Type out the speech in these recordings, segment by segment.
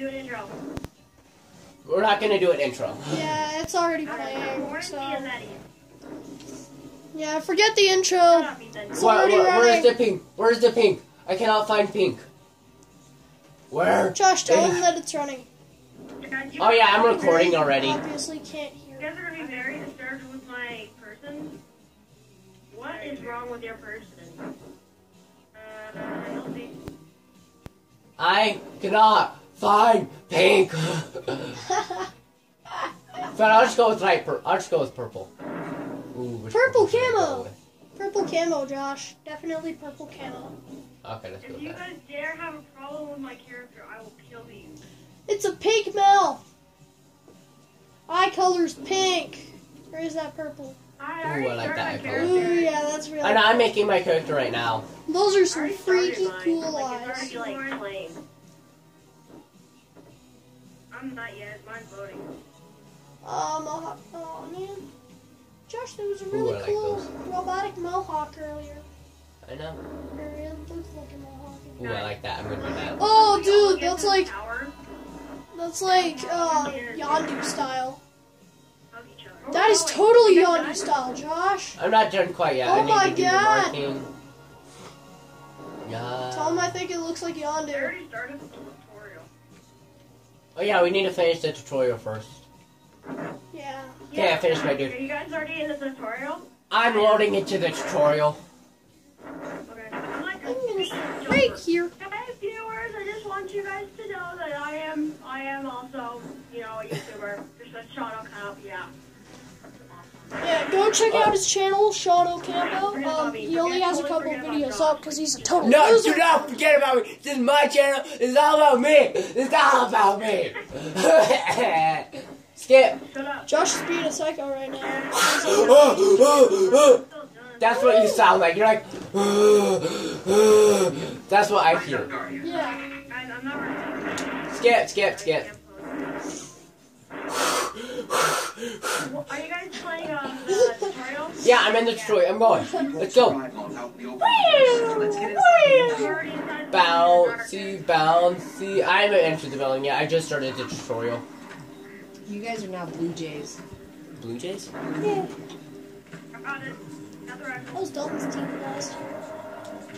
do an intro. We're not gonna do an intro. Yeah, it's already playing. So T and Eddie. yeah, forget the intro. Shut up, Ethan. It's Where- already where- where's the pink? Where's the pink? I cannot find pink. Where? Josh, tell is- him that it's running. Oh yeah, I'm recording already. Obviously can't You hear. guys are gonna be very disturbed with my person. What is wrong with your person? Uh, I don't think. I cannot find pink. but I'll just go with light purple. I'll just go with purple. Ooh, Purple should camo. Purple camo, Josh. Definitely purple camo. Okay, let's go If you that. guys dare have a problem with my character, I will kill you. It's a pink mouth. Eye color's pink. Or is that purple? I Ooh, already I like started that my color. Ooh, yeah, that's really. I know, I'm making my character right now. Those are some already started freaky mine. cool like, eyes. It's already like lame. I'm not yet. Mine's loading. Um, uh, oh man. Josh, there was a really I like cool those. robotic mohawk earlier. I know. A real like a mohawk. Ooh, I like that. I'm gonna do that. Oh, dude, that's like power that's like uh Yondu style. of each other. That is Oh, totally you Yondu style, Josh. I'm not done quite yet. Oh I need my to do God. the marking. Yeah. Tell him I think it looks like I Yondu. Oh yeah, we need to finish the tutorial first. Yeah. Okay, I finished my dude. Are you guys already in the tutorial? I'm loading into the tutorial. Okay. I'm like I'm gonna a stay jumper. right here. Hey viewers, I just want you guys to know that I am I am also, you know, a YouTuber. Just a shout out kind of yeah. Yeah, go check out his channel, Sean Ocampo. Um, he only has a couple videos up because he's a total No, loser. do not forget about me. This is my channel. It's all about me. It's all about me. Skip. Josh is being a psycho right now. That's what you sound like. You're like. That's what I hear. Yeah. Guys, I'm not ready. Skip, skip, skip. Are you guys playing um, the tutorial? Yeah, I'm in the tutorial. I'm going. Let's go. I'm already inside the Bouncy, bouncy. I haven't entered the building yet. I just started the tutorial. You guys are now Blue Jays. Blue Jays? Yeah. I got it. Got the rifle. That was Dalton's team last year.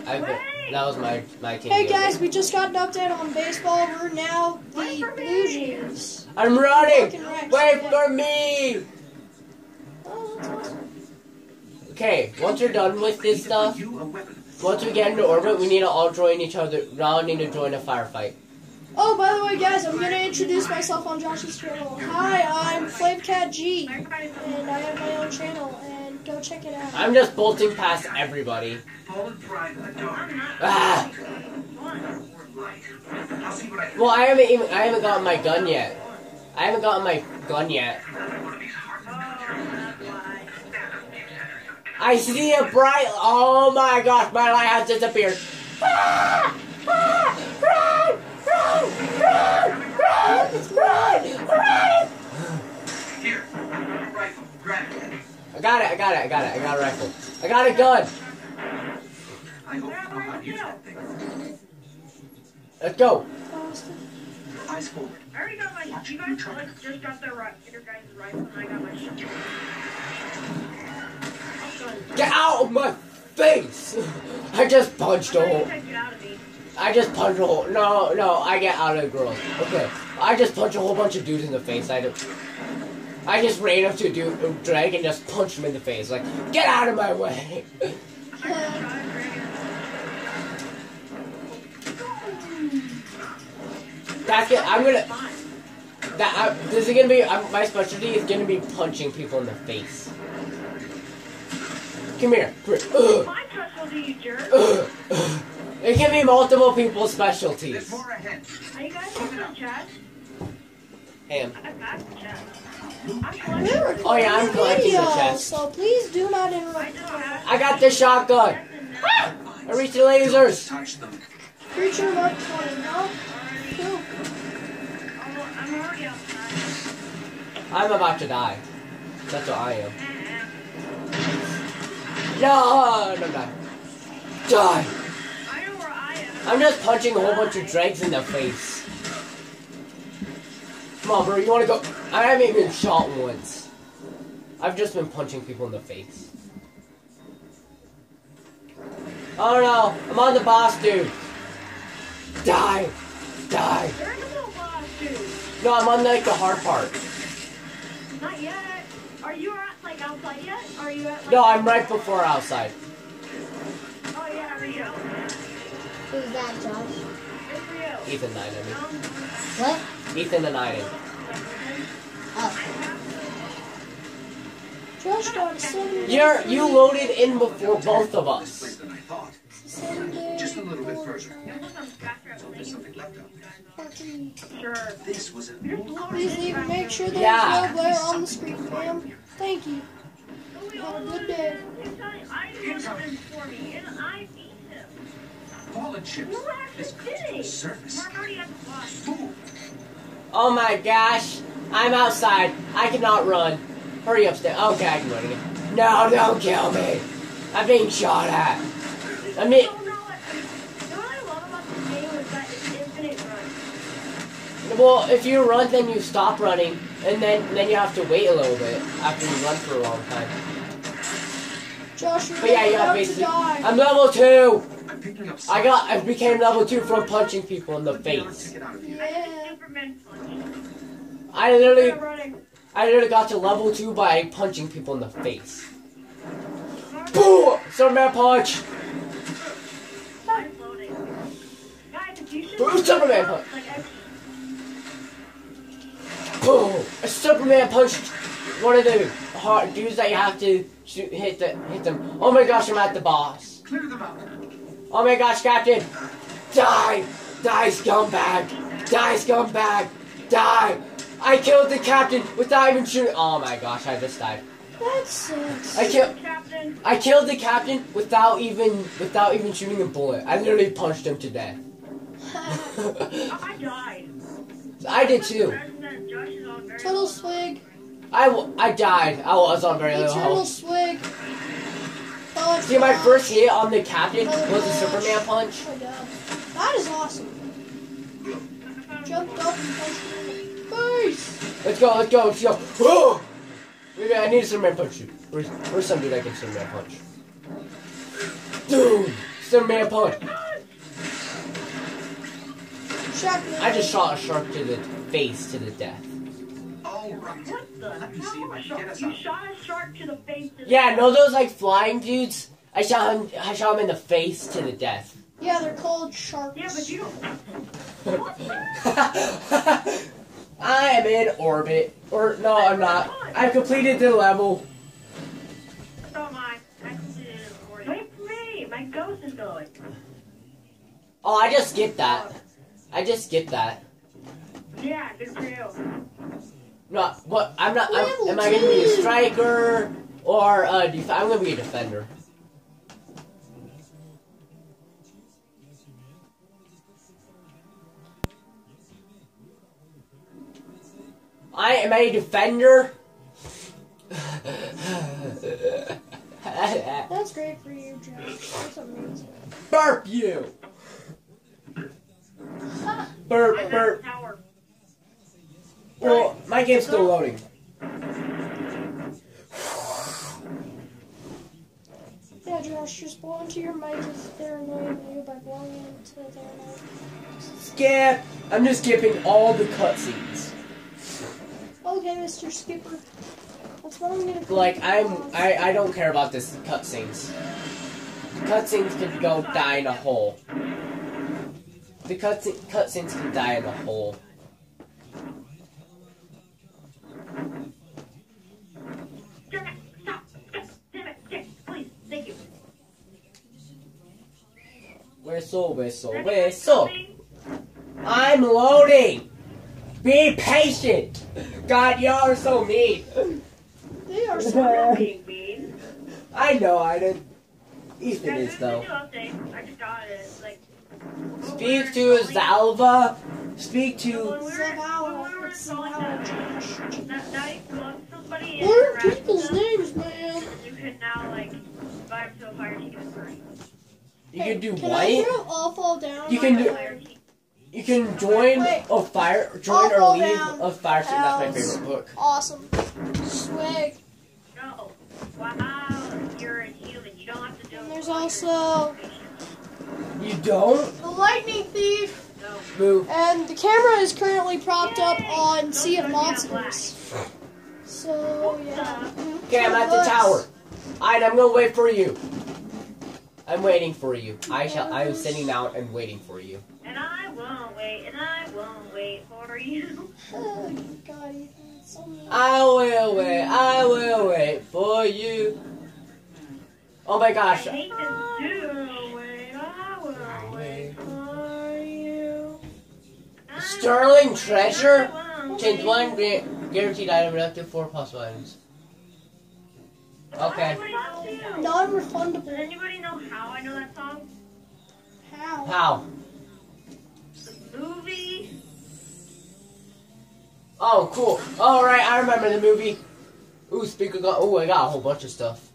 I that was my my team. Hey guys, day. we just got an update on baseball. We're now the Blue Jays. I'm running. Wait yeah. for me. Oh, awesome. Okay, once you're done with this stuff, once we get into orbit, we need to all join each other. We all need to join a firefight. Oh, by the way, guys, I'm gonna introduce myself on Josh's channel. Hi, I'm FlameCat G, I'm trying to and I have my own channel, and go check it out. I'm just bolting past everybody. I'm. Ah. Well, I haven't even I haven't gotten my gun yet. I haven't gotten my gun yet. That's why. I see a bright. Oh my gosh, my light has disappeared. Ah! Ah! Run! Run! Run! Run! Run! Run! I got it, I got it, I got it, I got a rifle. I got a gun. Let's go. I already got my. You guys just got their guys' rifle, and I got my shotgun. Get out of my face! I just punched a I'm hole. trying to get out of me. I just punched a hole. No, no, I get out of the girls. Okay. I just punched a whole bunch of dudes in the face. I don't. I just ran up to a dude, a drag, and just punched him in the face. Like, get out of my way! I got shot at Dragon. That's it. I'm gonna. That I, this is gonna be uh, my specialty. Is gonna be punching people in the face. Come here. Come here. Ugh, My specialty, you jerk. ugh, ugh. It can be multiple people's specialties. Are you guys in the chat? Him. I passed the chat. I'm We're collecting. recording Oh, yeah, I'm collecting the chest. so please do not interrupt. I got the shotgun. Ah! I reached the lasers. Creature Mark 20, no? I'm, I'm already outside. I'm about to die. That's what I am. No, no, no. Die. I know where I am. I'm just punching a whole bunch of dregs in the face. Come on, bro. You want to go? I haven't even shot once. I've just been punching people in the face. Oh no! I'm on the boss, dude. Die, die. There's no boss, dude. No, I'm on like the hard part. Not yet. Are you at like outside yet? Are you at like? No, I'm right before outside. Oh yeah, for you. Who's that, Josh? Good for you. Ethan nine, I No? What? Mean. Ethan and I. Oh. Josh got seven. You're you loaded in before both of us. Place than I thought. Seven day. Just a little bit further. There's something left out there. This was an Please leave make sure there's Yeah. no glare on the screen, fam. Thank you. Have a good day. I did this for me, and I beat him. ball and chips. You actually This did comes to the surface. We're already at the boss. Fool. Oh my gosh, I'm outside. I cannot run. Hurry upstairs. Okay, I can run again. No, don't kill me. I'm being shot at. I mean, So, no, what- you know what I love about this game is that it's infinite run. well, if you run, then you stop running, and then then you have to wait a little bit after you run for a long time. Josh, you're But yeah, you have about to die. I'm level two. I'm picking up I got. I became level two from punching people in the Put me on, face. take it out of here. I Yeah. did Superman punch. I literally, I literally got to level two by punching people in the face. Boom! Superman punch. I'm loading. Guys, if you should Boom, Superman punch. Like, Boom! A Superman punched one of the hard dudes that you have to shoot, hit the hit them. Oh my gosh, I'm at the boss. Clear them out. Oh my gosh, Captain! Die! Die, scumbag! Die, scumbag! Die! I killed the captain without even shooting. Oh my gosh, I just died. That sucks. I killed. Captain. I killed the captain without even without even shooting a bullet. I literally punched him to death. I died. I did too. Josh is on very Total low. swig. I, w- I died. I was on very little Eternal health. swig. Oh, See, my first hit on the captain was a Superman punch. Oh. That is awesome. Jumped up and punched me in the face. Let's go, let's go, let's go. Whoa! Maybe I need a Superman punch. Where's, where's some dude I can Superman punch? Dude! Superman punch! Shark. I just shot a shark to the face to the death. All right. What the Let me see if hell? I can get us You shot a shark to the face. Yeah, no, those like flying dudes? I shot him. I shot him in the face to the death. Yeah, they're called sharks. Yeah, but you don't. I am in orbit. Or no, I'm not. I've completed the level. So am I. I completed it already. Wait for me. My ghost is going. Oh, I just skipped that. I just skipped that. Yeah, good for you. No, what? I'm not. I'm, am I gonna be a striker or a def- I'm gonna be a defender. I am a defender. That's great for you, Josh. That's amazing. burp you. Burp burp. The. Well, my game's still loading. Yeah, Josh, just blow into your mic if they're annoying you by blowing into their mic. Skip. I'm just skipping all the cutscenes. Okay, Mr. Skipper. That's what I'm gonna. Like I'm, I, I don't care about this cutscenes. Cutscenes can go die in a hole. The cutscene, cutscenes can die in a hole. Damn it. Stop. Damn it. Damn it. Please. Thank you. Whistle, whistle, whistle. I'm loading. Be patient. God, y'all are so mean. They are so. being mean. I know I did. Ethan Guys, is a though. new update. I just got it. Like. Speak to Zavala. Speak to. When we were- Zavala. when we were It's installing Zavala, that- Josh. That night, when somebody in What are people's names, man? You can now like vibe to a fire team in person. You can do Can I what? throw all fall down? You can do- Fire. You You can join Wait. a fire, join or leave down. a fire station. That's my favorite book. Awesome. Swag. No. Wow, you're a human. You don't have to do And there's also You don't the lightning thief. No. move. And the camera is currently propped up on Don't Sea of Monsters. So yeah. Uh, okay, I'm at the tower. Alright, I'm gonna wait for you. I'm waiting for you. I shall. I am sitting down and waiting for you. And I won't wait, and I won't wait for you. Oh, my God, Ethan, it's so mean. I will wait. I will wait for you. Oh my I gosh. hate this too. Wait, I will wait for you. I Sterling treasure. won't Change wait. one gu- guaranteed item up to four possible items. Okay. Does anybody know- Does Non-refundable. Anybody know how that song? How? How? The movie. Oh, cool. All right, I remember the movie. Ooh, speaker got. Ooh, I got a whole bunch of stuff.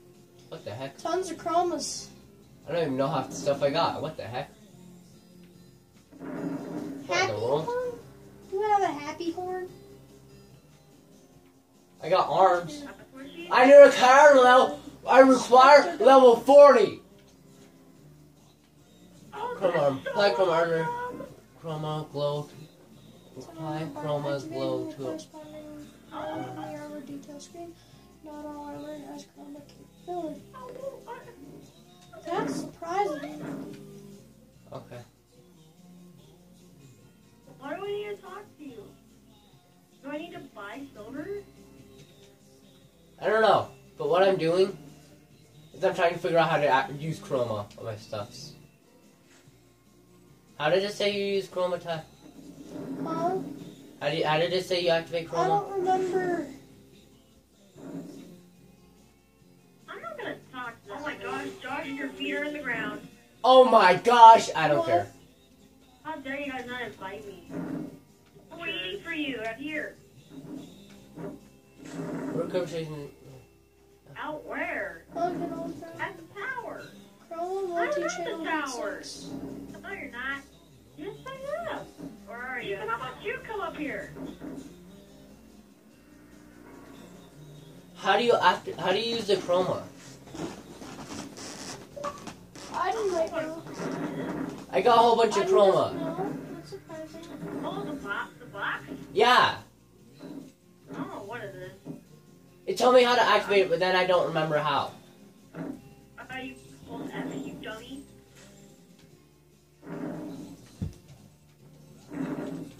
What the heck? Tons of chromas. I don't even know half the stuff I got. What the heck? Happy the horn? Do you have a happy horn? I got arms. I need a car level. I require level 40. Come that's on, play from Arthur. Chroma glow. Apply chroma glow to it. Corresponding on the armor detail screen. Not all armor has chroma capability. That's surprising. Okay. Why do I need to talk to you? Do I need to buy silver? I don't know, but what I'm doing is I'm trying to figure out how to use chroma on my stuffs. How did it say you use chroma to? Huh? How, do you, how did it say you activate chroma? I don't remember. I'm not gonna talk. Oh my gosh, Josh, your feet are in the ground. Oh my gosh, I don't What? care. How dare you guys not invite me? I'm waiting for you out here. We're conversation. Out where? Plug it on from At the tower. Chroma I'm multi-channel at the tower. No, you're not. Yes, I am. Where are you? How about you come up here? How do you act? How do you use the chroma? I don't make no. I got a whole bunch I of didn't chroma. know. That's surprising. Oh, the box. The box? Yeah, Oh, what is this? it told me how to activate it, but then I don't remember how.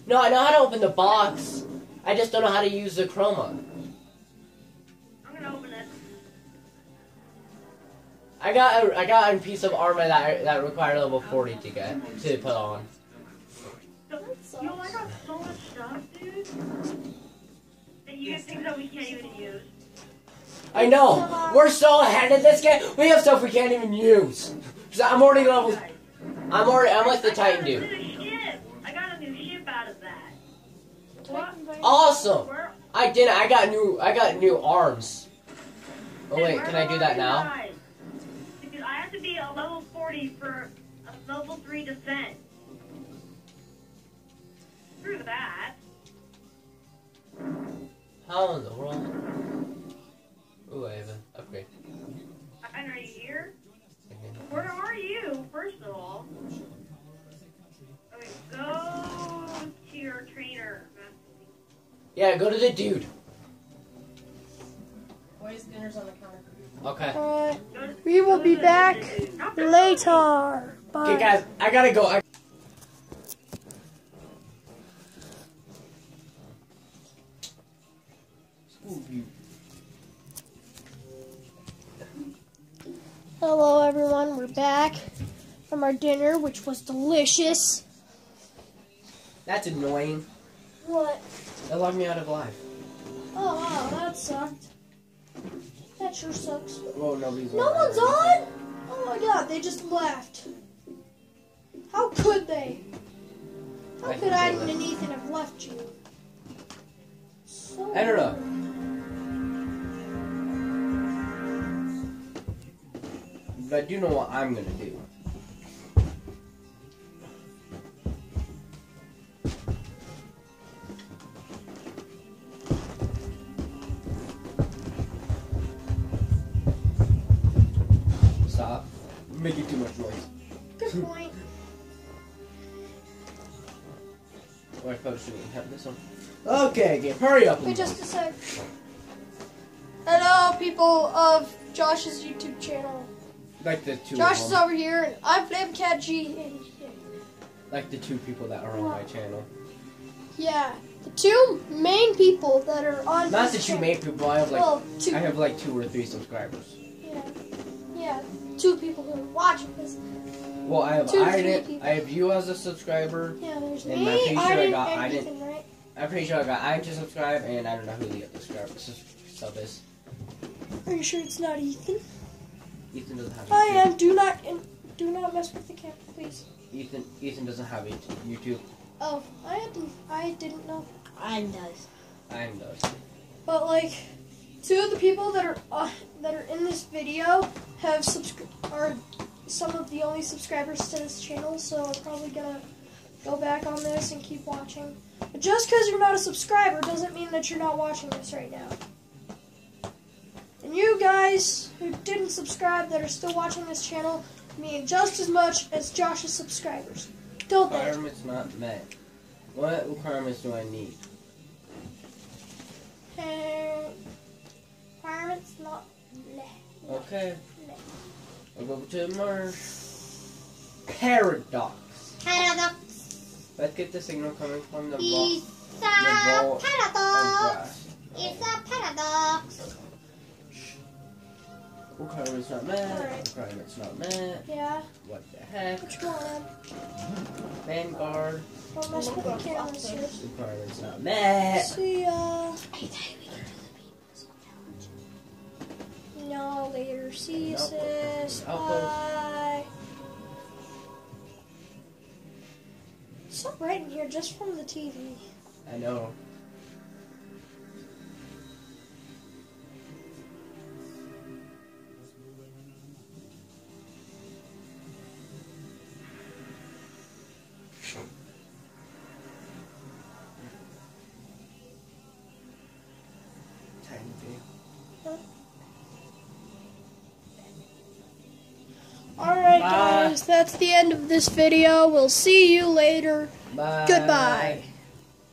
No, I know how to open the box. I just don't know how to use the chroma. I'm gonna open it. I got a, I got a piece of armor that that required level 40 to get to put on. Yo, I got so much stuff, dude. And you get things that we can't even use. I know. We're so ahead in this game. We have stuff we can't even use. I'm already level. I'm already. I'm like the Titan dude. new ship. I got a new ship out of that. What? Awesome. I didn't. I got new. I got new arms. Oh wait, can I do that now? Because I have to be a level 40 for a level 3 defense. Screw that. How in the world? Ooh, I have an upgrade. And are you here? Okay. Where are you, first of all? Okay, go to your trainer. Yeah, go to the dude. Boys, dinner's on the counter. Okay. Alright, Go to- we will be back Not the- later. Okay, Bye. guys, I gotta go. I- Hello, everyone. We're back from our dinner, which was delicious. That's annoying. What? That logged me out of life. Oh, wow, that sucked. That sure sucks. Well, nobody's No on. one's on? Oh my god, they just left. How could they? How I could think I they and Ethan have left you? So I don't know. But I do know what I'm gonna do. Too much noise. Good point. Or I probably shouldn't have this one. Okay, game. Hurry up. Wait just a sec. Hello, people of Josh's YouTube channel. like the two. Josh is over here, and I'm Flamcat G. Like the two people that are on my channel. Yeah, the two main people that are on. Not the two channel- main people. I have like well, two. I have like two or three subscribers. Yeah, yeah, two people who are watching this. Well, I have Two, three Iron. I have you as a subscriber. Yeah, there's And me, I'm pretty sure I Arden, got and Arden. Ethan, right? I'm pretty sure I got Iron to subscribe, and I don't know who the other subscriber sub is. Are you sure it's not Ethan? Ethan doesn't have. I YouTube. am. Do not, in, do not mess with the camera, please. Ethan. Ethan doesn't have a YouTube. Oh, I didn't. I didn't know. Mine does. Iron does. But like, two of the people that are uh, that are in this video have are some of the only subscribers to this channel. So I'm probably gonna go back on this and keep watching. But just because you're not a subscriber doesn't mean that you're not watching this right now. And you guys who didn't subscribe that are still watching this channel mean just as much as Josh's subscribers. Don't they? Requirements not met. What requirements do I need? Uh, Requirements not. Met. Okay. I'll go to more paradox. Paradox. Let's get the signal coming from the vault It's the a vault of paradox. Oh, glass. It's a paradox. Requirements not met. Alright. Requirements not met. Yeah. What the heck? Which one? Vanguard. Don't mess with the cameras here. Requirements not met. See ya. No, later. See you, sis. Bye. It's so bright in here just from the TV. I know. That's the end of this video. We'll see you later. Bye. Goodbye.